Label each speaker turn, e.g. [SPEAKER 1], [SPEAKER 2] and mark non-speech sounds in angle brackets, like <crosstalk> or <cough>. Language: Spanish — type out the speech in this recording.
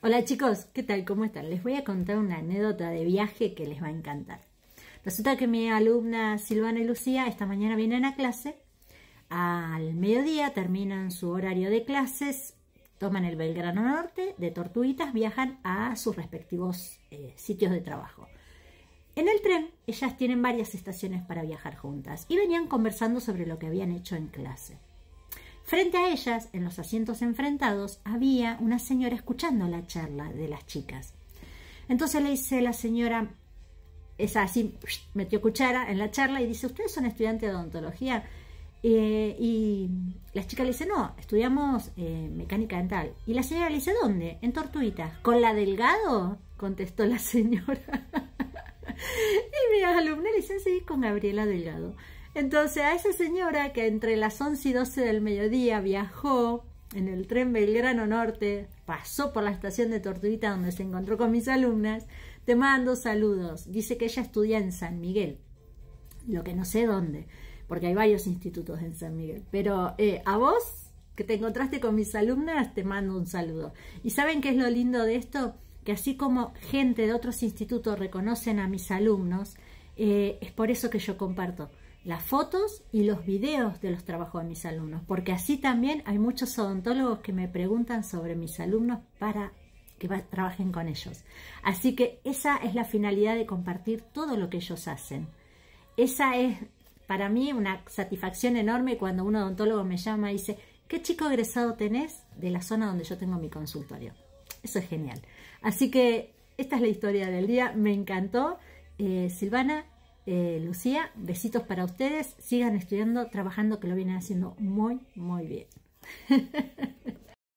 [SPEAKER 1] Hola chicos, ¿qué tal? ¿Cómo están? Les voy a contar una anécdota de viaje que les va a encantar. Resulta que mi alumna Silvana y Lucía esta mañana vienen a clase, al mediodía terminan su horario de clases, toman el Belgrano Norte, de Tortuguitas viajan a sus respectivos eh, sitios de trabajo. En el tren, ellas tienen varias estaciones para viajar juntas y venían conversando sobre lo que habían hecho en clase. Frente a ellas, en los asientos enfrentados, había una señora escuchando la charla de las chicas. Entonces le dice la señora, esa así, metió cuchara en la charla y dice, ¿ustedes son estudiantes de odontología? Eh, y la chica le dice, no, estudiamos eh, mecánica dental. Y la señora le dice, ¿dónde? En Tortuitas. ¿Con la Delgado? Contestó la <laughs> señora. <laughs> y mi alumna le dice, sí, con Gabriela Delgado. Entonces a esa señora que entre las 11 y 12 del mediodía viajó en el tren Belgrano Norte, pasó por la estación de Tortuguita donde se encontró con mis alumnas, te mando saludos. Dice que ella estudia en San Miguel, lo que no sé dónde, porque hay varios institutos en San Miguel. Pero eh, a vos, que te encontraste con mis alumnas, te mando un saludo. ¿Y saben qué es lo lindo de esto? Que así como gente de otros institutos reconocen a mis alumnos, eh, es por eso que yo comparto las fotos y los videos de los trabajos de mis alumnos, porque así también hay muchos odontólogos que me preguntan sobre mis alumnos para que trabajen con ellos. Así que esa es la finalidad de compartir todo lo que ellos hacen. Esa es para mí una satisfacción enorme cuando un odontólogo me llama y dice, ¿qué chico egresado tenés de la zona donde yo tengo mi consultorio? Eso es genial. Así que esta es la historia del día, me encantó. Eh, Silvana, eh, Lucía, besitos para ustedes. Sigan estudiando, trabajando, que lo vienen haciendo muy, muy bien. <laughs>